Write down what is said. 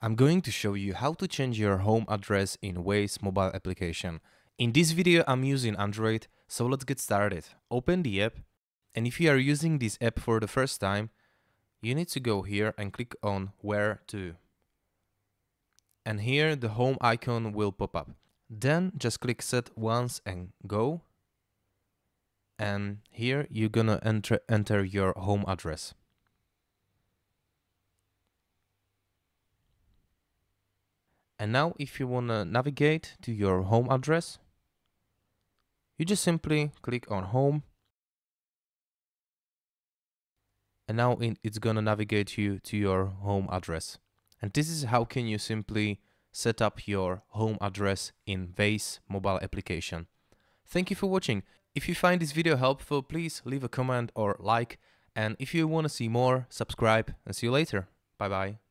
I'm going to show you how to change your home address in Waze mobile application. In this video I'm using Android, so let's get started. Open the app and if you are using this app for the first time, you need to go here and click on where to. And here the home icon will pop up. Then just click set once and go. And here you're gonna enter, enter your home address. And now if you want to navigate to your home address, you just simply click on home. And now it's going to navigate you to your home address. And this is how can you simply set up your home address in Waze mobile application. Thank you for watching. If you find this video helpful, please leave a comment or like. And if you want to see more, subscribe and see you later. Bye bye.